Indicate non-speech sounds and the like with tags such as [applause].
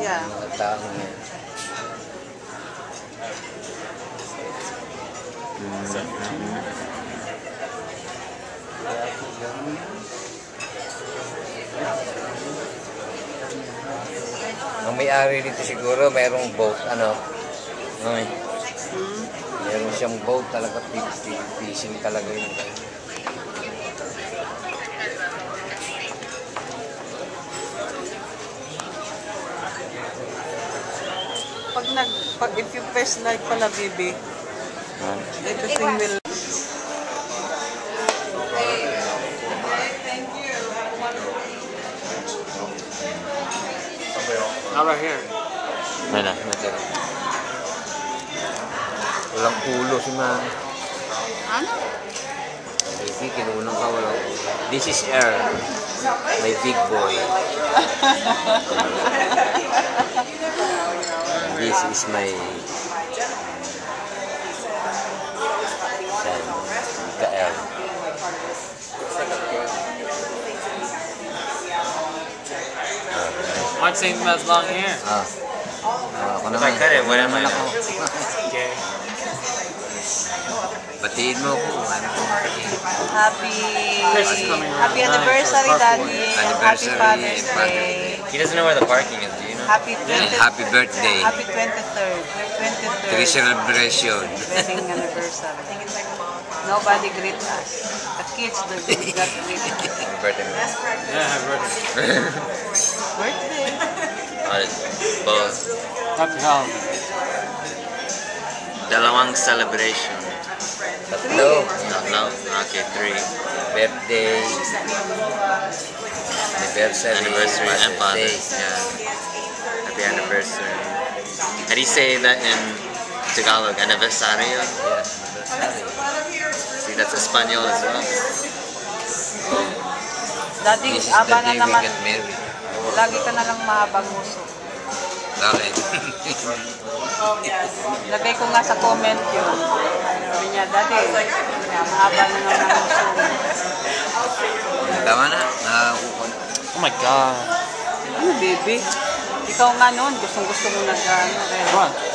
Yeah. Mga tao yan. Ang may-ari dito siguro, mayroong boat, ano? Ay, Hmm. mayroon siyang boat talaga, fi- fi- fishing talaga yun. Pag nag, pag if you press like pala, baby, Ha? everything will... Not right here. May na, may Walang ulo si Ma. Ano? Baby, kinulang ka, walang ulo. This is Air, my big boy. [laughs] This is my son, Mikael. Mine same as long hair. Ah. Ako If. I cut it, what am I Naman ako. Okay. Batiin mo ako. Ano ko? Happy... Chris is coming around Happy anniversary, Daddy. carpool. Happy Father's Father's Day. He doesn't know where the parking is, do you know? Happy 20th... Happy birthday. Happy 23rd. 23rd. Tree celebration. Wedding anniversary. Nobody greet us. The kids do got greet us. Happy birthday. Yeah, happy birthday. Birthday. both. Happy holiday. Dalawang celebration. Tatlo. No, okay, three. Birthday. Anniversary. Anniversary and Father's Day. Yeah. Happy anniversary. How do you say that in Tagalog? Aniversario? Yeah, anniversary. See, that's Espanol as well. Daddy, This is the aba na day we naman. get married. Lagi ka na lang mahabang uso. Bakit? [laughs] Lagay ko nga sa comment yun. Sabi niya, Daddy, mahaba na naman ang mo." Tama na. Nakakuha na. Oh my god. Ano, baby? Ikaw nga noon, gustong gusto mo nag, ano, eh. What?